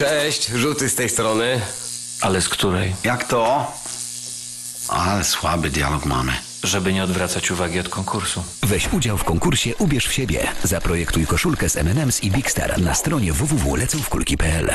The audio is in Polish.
Cześć, żółty z tej strony. Ale z której? Jak to? Ale słaby dialog mamy. Żeby nie odwracać uwagi od konkursu. Weź udział w konkursie Ubierz w siebie. Zaprojektuj koszulkę z M&M's i Big Star na stronie www.lecówkulki.pl